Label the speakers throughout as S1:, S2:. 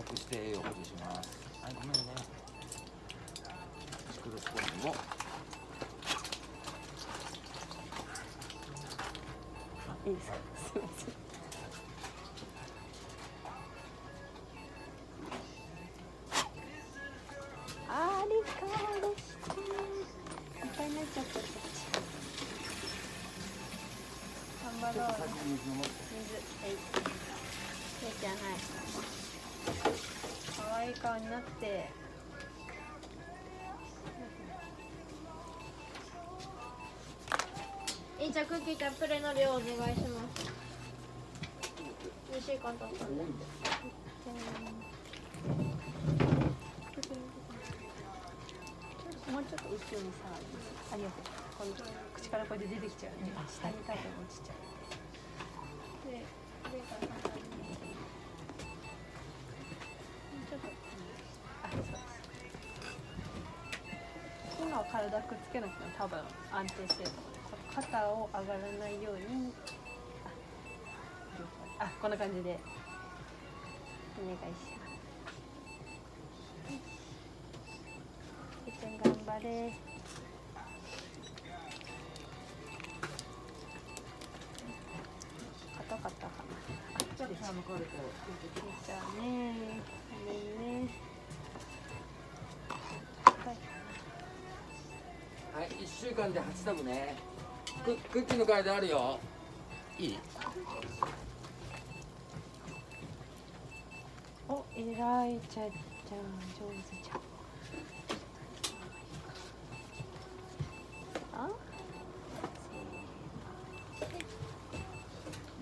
S1: 約してお送りします。はいごめんねシクロスポンジも
S2: いいです。かす。いませんありかわでしたいっぱいになっちゃったっ頑張ろう
S1: 水飲もう
S2: 水はいせいちゃんはい可愛い顔になって。いいじゃあクッキーたっぷりの量お願いします。美味しいかと思った。
S1: んだよ
S2: もうちょっと後ろにさありがとう口からこうやって出てきちゃうね下に多分落ちちゃうで上から体くっつけなくても多分安定してると思う肩を上がらないようにああこんな感じで。お願いします。せいちゃん頑張れ。硬かったかな
S1: ちょっ
S2: ちゃんね
S1: 間で8タブねククッキーの代わりあるよいい？
S2: お、えらいちゃっちゃん、上手ちゃん。あ？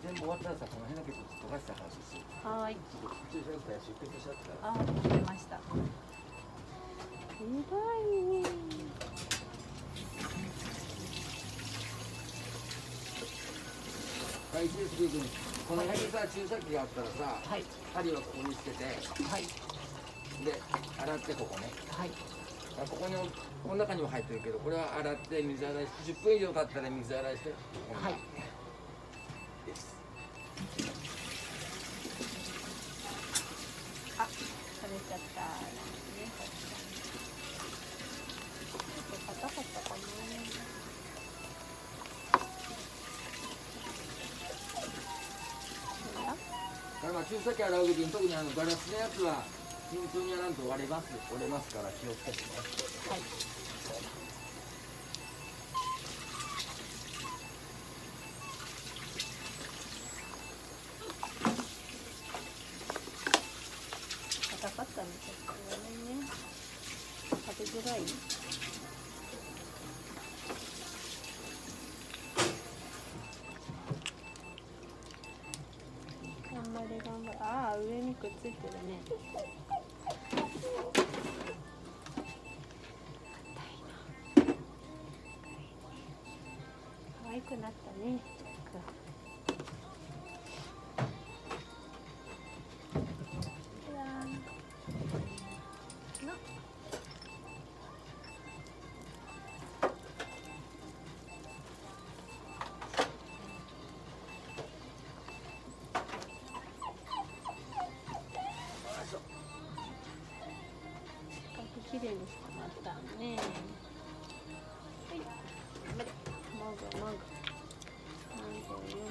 S1: 全部終わったらさこの辺だけちょっと溶かした話する
S2: はーい。
S1: 出血しちゃったら
S2: あ、わかりました。えらいね。
S1: はい、1君この辺にさ注射器があったらさ
S2: はい。
S1: 針をここにつけて
S2: はい。
S1: で洗ってここね
S2: はい。
S1: あここにこの中にも入ってるけどこれは洗って水洗いして10分以上経ったら水洗いして
S2: はい。
S1: です
S2: あ、食べちゃった。硬かったかな。
S1: だからまあ注射器洗う時に特にあのガラスのやつは慎重にやらんと割れます折れますから気をつけてね
S2: はい。硬かったね、ちょっとごめんね。食べづらい。くっついてるね。可愛くなったね。綺麗にしまったね。はい。頑張れ。もぐもぐ。もぐよ。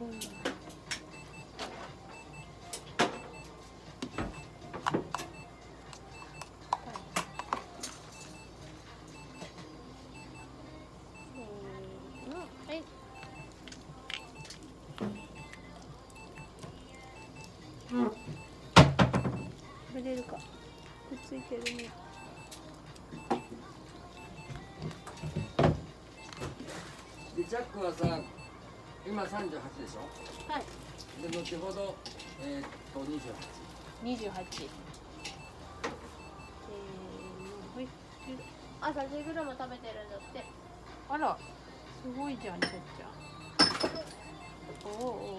S2: うん。せーの食べれるか。くっついてるね。
S1: でジャックはさ今38でしょ？
S2: はい。
S1: で後ほどえー、っと28
S2: 二十八。せーの、はい。朝10グラム食べてるんだって。あら、すごいじゃん、ちゃっちゃん。おーお